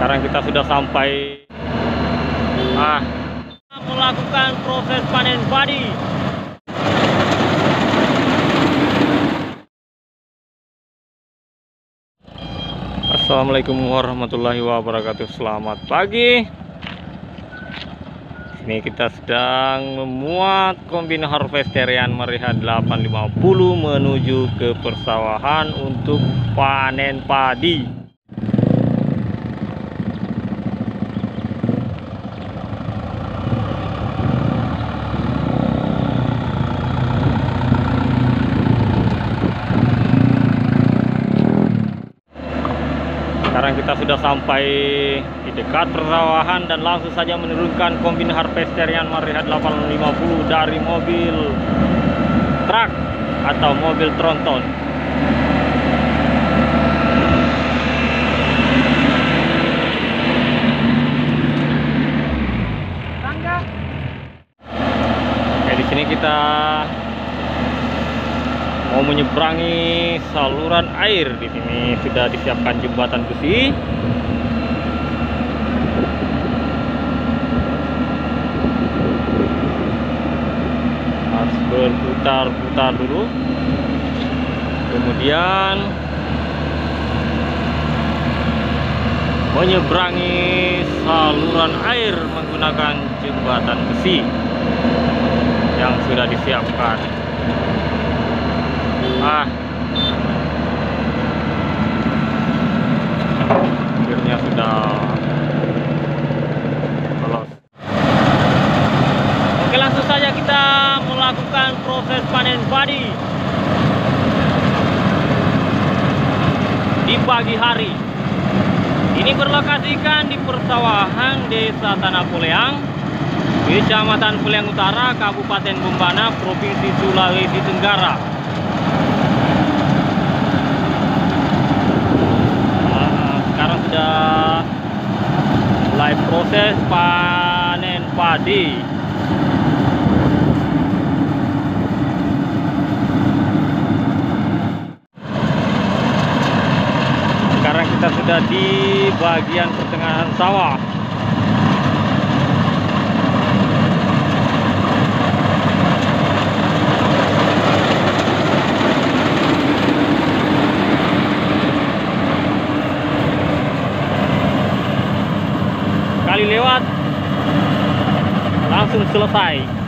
Sekarang kita sudah sampai ah melakukan proses panen padi. Assalamualaikum warahmatullahi wabarakatuh. Selamat pagi. Ini kita sedang memuat kombin harvesterian Meriha 850 menuju ke persawahan untuk panen padi. Sekarang kita sudah sampai di dekat persawahan dan langsung saja menurunkan kombin harvesterian Marihat 850 dari mobil truk atau mobil tronton. Oke, di sini kita mau menyeberangi saluran air di sini. Sudah disiapkan jembatan besi. Harus berputar-putar dulu. Kemudian menyeberangi saluran air menggunakan jembatan besi yang sudah disiapkan ah. Akhirnya sudah lolos. Oke langsung saja kita melakukan proses panen padi. Di pagi hari. Ini berlokasikan di persawahan desa Tanah Poleang Kecamatan Peliang Utara, Kabupaten Bombana, Provinsi Sulawesi Tenggara. Nah, sekarang sudah mulai proses panen padi. Sekarang kita sudah di bagian pertengahan sawah. Kali lewat. Langsung selesai